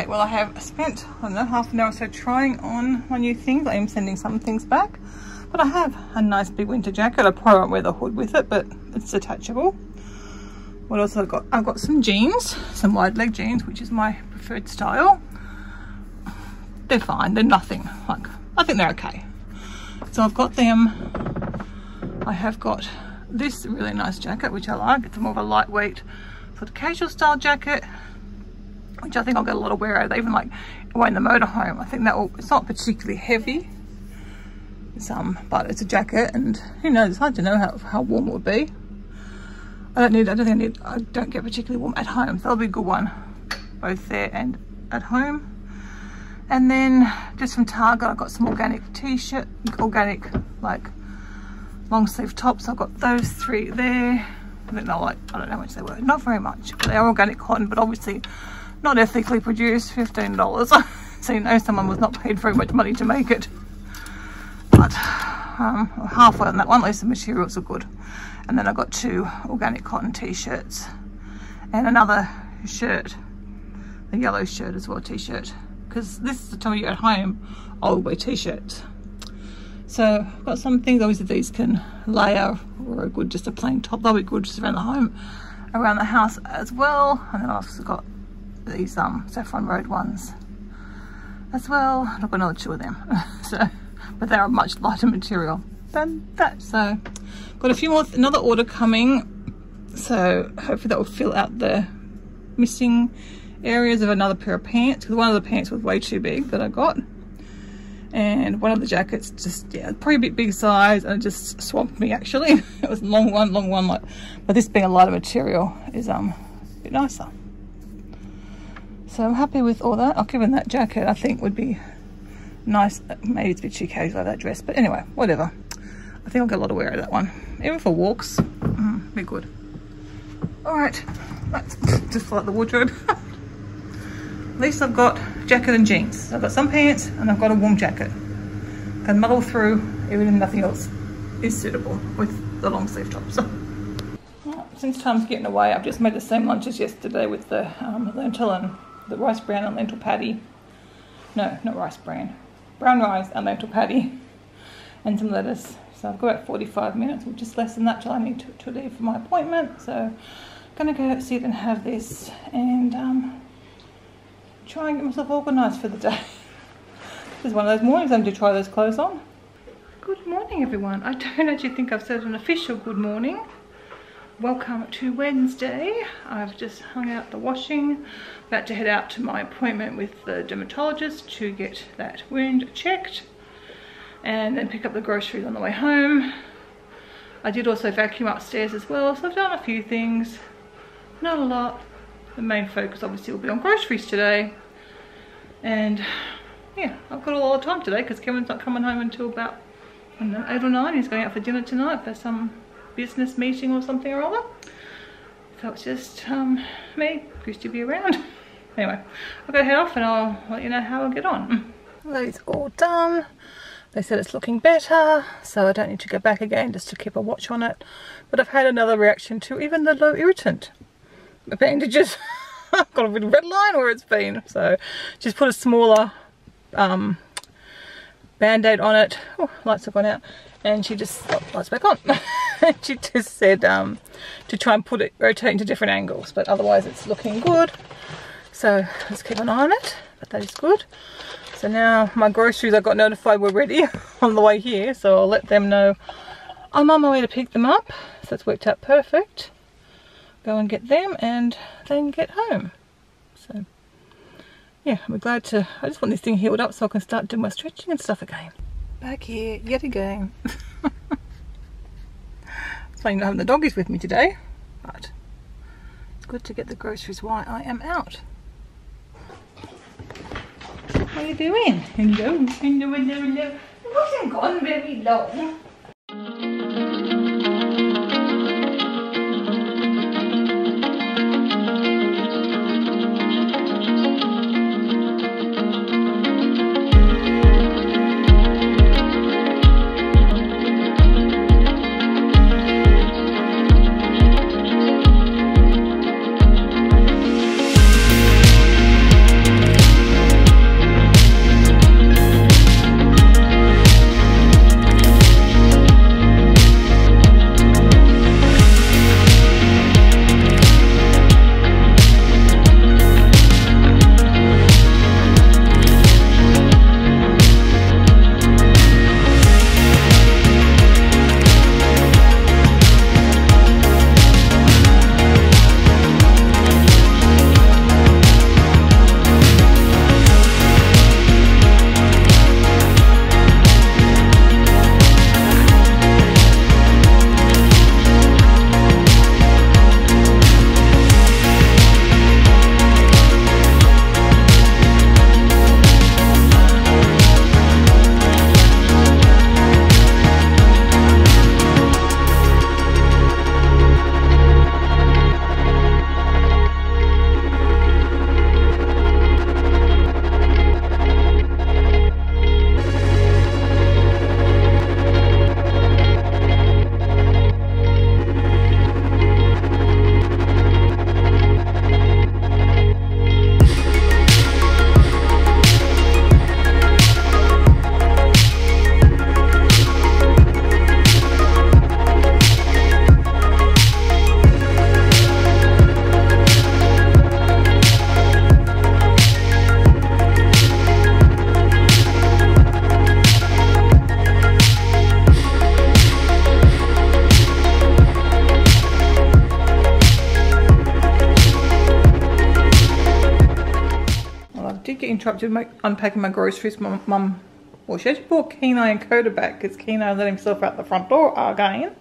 Okay, well I have spent, I don't know, half an hour or so trying on my new things. I am sending some things back. But I have a nice big winter jacket. I probably won't wear the hood with it, but it's detachable. What else have I've got? I've got some jeans, some wide leg jeans, which is my preferred style. They're fine, they're nothing. Like, I think they're okay. So I've got them. I have got this really nice jacket, which I like. It's more of a lightweight sort of casual style jacket which I think I'll get a lot of wear out of, even like away in the motorhome. I think that will, it's not particularly heavy, it's, um, but it's a jacket and who knows, it's hard to know how, how warm it would be. I don't need, I don't think I need, I don't get particularly warm at home, so that'll be a good one, both there and at home. And then just from Target, I got some organic t-shirt, organic like long sleeve tops. I've got those three there. I think they're like, I don't know how much they were, not very much, but they are organic cotton, but obviously not ethically produced, $15. so you know someone was not paid very much money to make it. But um, halfway on that one, at least the materials are good. And then I got two organic cotton t-shirts and another shirt, a yellow shirt as well, t-shirt. Because this is the time year at home, I'll wear t-shirts. So I've got some things, obviously these can layer or are good just a plain top. They'll be good just around the home, around the house as well. And then I've also got these um, Saffron Road ones as well. I've got another two of them. so, but they're a much lighter material than that. So got a few more, another order coming. So hopefully that will fill out the missing areas of another pair of pants because one of the pants was way too big that I got and one of the jackets just yeah probably a bit big size and it just swamped me actually it was long one long one like but this being a lighter material is um a bit nicer so I'm happy with all that. I'll give him that jacket I think would be nice. Maybe it's a bit too casual that dress, but anyway, whatever. I think I'll get a lot of wear out of that one. Even for walks, mm, be good. All right, let's just like the wardrobe. At least I've got jacket and jeans. I've got some pants and I've got a warm jacket. Can muddle through even if nothing else is suitable with the long sleeve top. So. since time's getting away, I've just made the same lunch as yesterday with the um, lentil and the rice bran and lentil patty. No, not rice bran. Brown rice and lentil patty and some lettuce. So I've got about 45 minutes, which is less than that till I need to, to leave for my appointment. So I'm gonna go sit and have this and um, try and get myself organised for the day. this is one of those mornings I'm to try those clothes on. Good morning everyone. I don't actually think I've said an official good morning. Welcome to Wednesday. I've just hung out the washing. About to head out to my appointment with the dermatologist to get that wound checked and then pick up the groceries on the way home. I did also vacuum upstairs as well, so I've done a few things. Not a lot. The main focus obviously will be on groceries today. And yeah, I've got all the time today because Kevin's not coming home until about, know, 8 or 9. He's going out for dinner tonight for some business meeting or something or other. So it's just um, me, used to be around. anyway, I'll go head off and I'll let you know how I get on. That's all done. They said it's looking better, so I don't need to go back again just to keep a watch on it. But I've had another reaction to even the low irritant. The bandages, I've got a red line where it's been. So just put a smaller um, band-aid on it. Oh, lights have gone out. And she just, oh, lights back on. she just said um, to try and put it, rotate into different angles, but otherwise it's looking good. So let's keep an eye on it, but that is good. So now my groceries I got notified were ready on the way here, so I'll let them know I'm on my way to pick them up. So that's worked out perfect. Go and get them and then get home. So yeah, I'm glad to, I just want this thing healed up so I can start doing my stretching and stuff again. Back here yet again. Funny not having the doggies with me today, but it's good to get the groceries while I am out. How are you doing? Hello, hello, hello, hello. It wasn't gone very long. Interrupted my unpacking my groceries. My mum, well, she actually brought Kenai and Coda back because Kenai let himself out the front door again.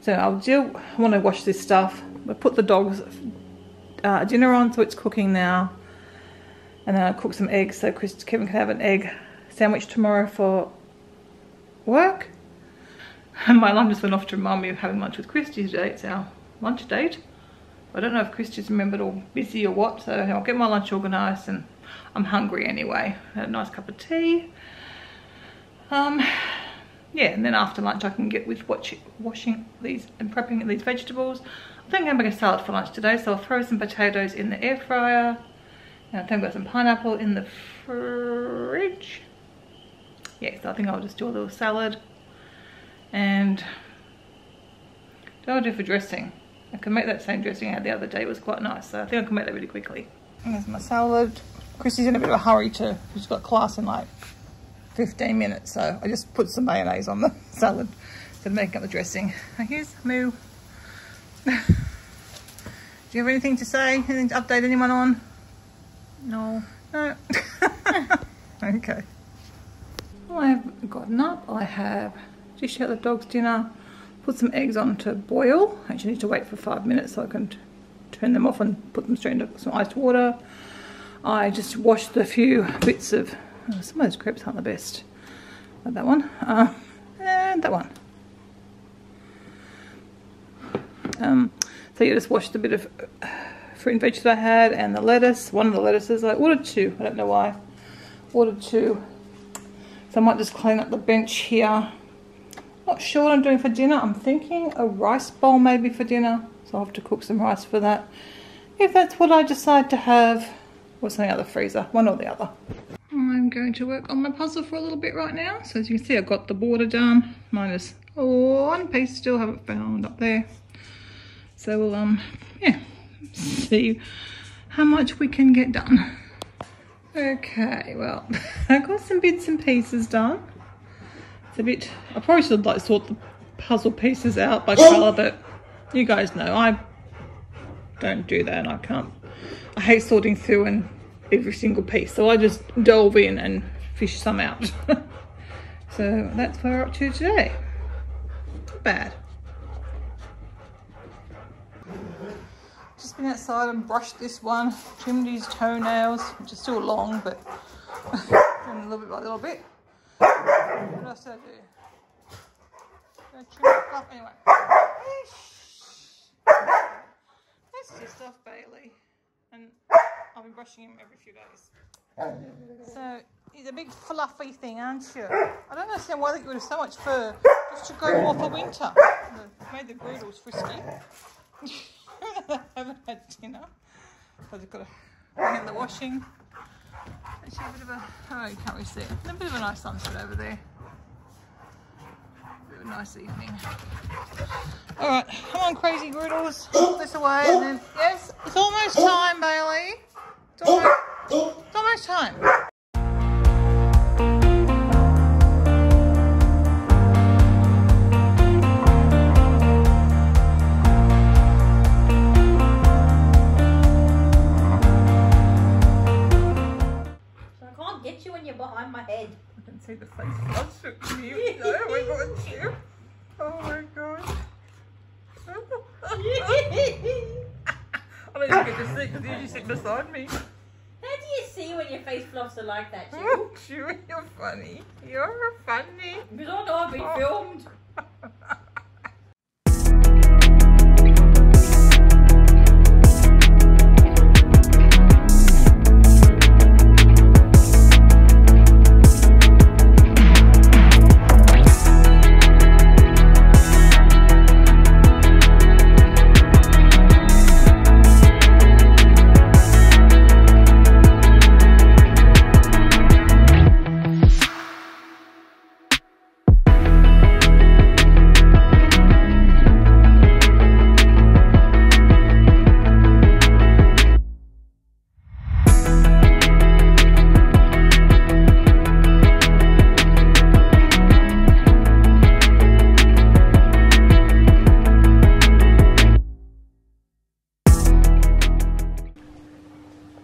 So I'll do, I want to wash this stuff. I put the dogs uh, dinner on, so it's cooking now. And then I'll cook some eggs so Chris, Kevin can have an egg sandwich tomorrow for work. And my alarm just went off to remind me of having lunch with Christy today. It's our lunch date. I don't know if Christy's remembered or busy or what, so I'll get my lunch organised and I'm hungry anyway. Had a nice cup of tea. Um, yeah, and then after lunch I can get with watching, washing these and prepping these vegetables. I think I'm going to make a salad for lunch today, so I'll throw some potatoes in the air fryer. And I think I've got some pineapple in the fridge. Yeah, so I think I'll just do a little salad. And what I'll do for dressing? I can make that same dressing out the other day. It was quite nice, so I think I can make that really quickly. And there's my salad. Chrissy's in a bit of a hurry too. She's got class in like 15 minutes, so I just put some mayonnaise on the salad to make up the dressing. Here's Moo. Do you have anything to say? Anything to update anyone on? No. No? okay. Well, I've gotten up. I have dished out the dog's dinner, put some eggs on to boil. I actually need to wait for five minutes so I can turn them off and put them straight into some iced water. I just washed a few bits of, oh, some of those crepes aren't the best. Like that one. Uh, and that one. Um, so you just washed a bit of fruit and veg that I had and the lettuce. One of the lettuces, I ordered two. I don't know why. Ordered two. So I might just clean up the bench here. Not sure what I'm doing for dinner. I'm thinking a rice bowl maybe for dinner. So I'll have to cook some rice for that. If that's what I decide to have. What's in the other freezer? One or the other. I'm going to work on my puzzle for a little bit right now. So as you can see, I've got the border done. Minus one piece still haven't found up there. So we'll, um, yeah, see how much we can get done. Okay, well, I've got some bits and pieces done. It's a bit, I probably should like sort the puzzle pieces out by colour, but you guys know I don't do that and I can't. I hate sorting through and every single piece, so I just delve in and fish some out. so that's where we're up to today. Not bad. Just been outside and brushed this one, trimmed toenails, which are still long, but a little bit by a little bit. What else did I do? Anyway. That's just off Bailey. And I've been brushing him every few days. So he's a big fluffy thing, aren't you? I don't understand why they got so much fur just to go more for winter. They made the Groodles frisky. Haven't had dinner. So I've got to bring in the washing. Actually, a bit of a, oh, can't really see it. A bit of a nice sunset over there. A bit of a nice evening. All right, come on, crazy griddles. Put this away and then, yes, it's almost time, Bailey. It's almost, it's almost time. So I can't get you when you're behind my head. I can see the face flush at you. No, we got you. Oh my god. I don't even get to see because you usually sit beside me. How do you see when your face fluffs are like that, Chew? Oh, Chewy, you're funny. You're funny. Because I know I've been filmed.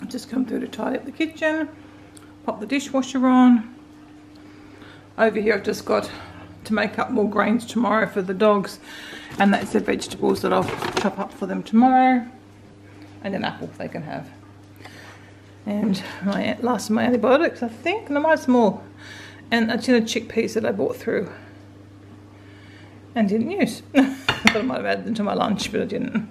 I've just come through to tidy up the kitchen. pop the dishwasher on. Over here I've just got to make up more grains tomorrow for the dogs and that's the vegetables that I'll chop up for them tomorrow and an apple they can have and my last of my antibiotics I think and I might have some more and a tin of chickpeas that I bought through and didn't use I thought I might have added them to my lunch but I didn't